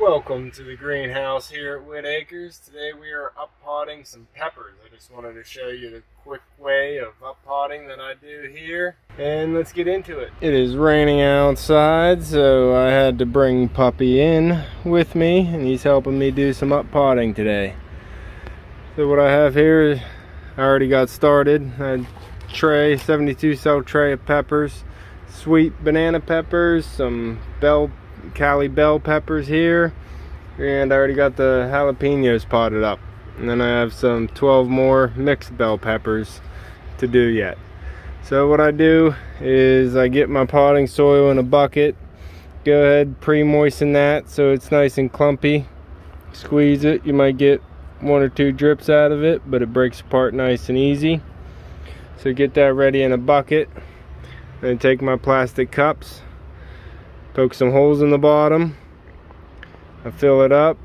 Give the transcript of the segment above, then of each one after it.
Welcome to the greenhouse here at Whitt Acres. Today we are up potting some peppers. I just wanted to show you the quick way of up potting that I do here. And let's get into it. It is raining outside, so I had to bring Puppy in with me, and he's helping me do some up potting today. So what I have here, I already got started. I tray, 72 cell tray of peppers, sweet banana peppers, some bell Cali bell peppers here. And I already got the jalapenos potted up. And then I have some 12 more mixed bell peppers to do yet. So what I do is I get my potting soil in a bucket. Go ahead, pre-moisten that so it's nice and clumpy. Squeeze it. You might get one or two drips out of it, but it breaks apart nice and easy. So get that ready in a bucket. Then take my plastic cups, poke some holes in the bottom. I fill it up.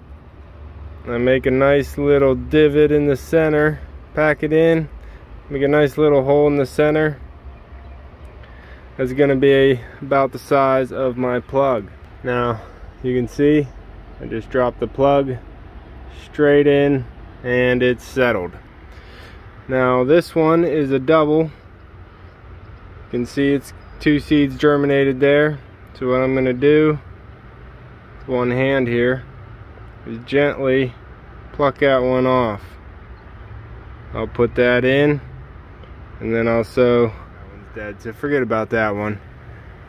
I make a nice little divot in the center. Pack it in. Make a nice little hole in the center. That's gonna be about the size of my plug. Now you can see I just dropped the plug straight in and it's settled. Now this one is a double. You can see it's two seeds germinated there so what I'm going to do with one hand here is gently pluck that one off. I'll put that in and then also that one's dead so forget about that one.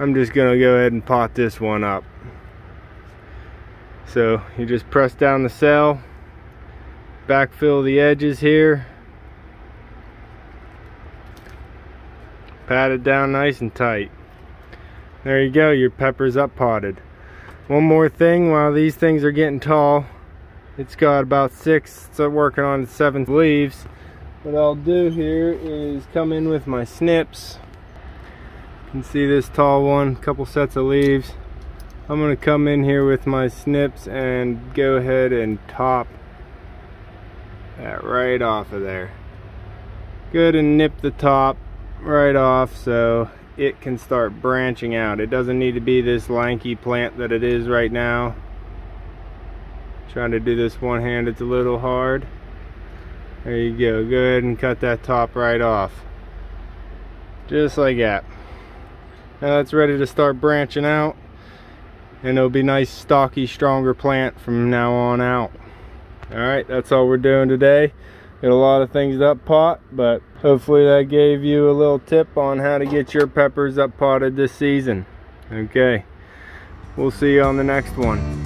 I'm just going to go ahead and pot this one up. So you just press down the cell, backfill the edges here, pat it down nice and tight. There you go, your pepper's up potted. One more thing, while these things are getting tall, it's got about six, it's working on seven leaves. What I'll do here is come in with my snips. You can see this tall one, couple sets of leaves. I'm gonna come in here with my snips and go ahead and top that right off of there. Good and nip the top right off so it can start branching out. It doesn't need to be this lanky plant that it is right now. Trying to do this one hand, it's a little hard. There you go. Go ahead and cut that top right off. Just like that. Now it's ready to start branching out. And it'll be nice, stocky, stronger plant from now on out. Alright, that's all we're doing today. Got a lot of things up pot, but hopefully that gave you a little tip on how to get your peppers up potted this season. Okay, we'll see you on the next one.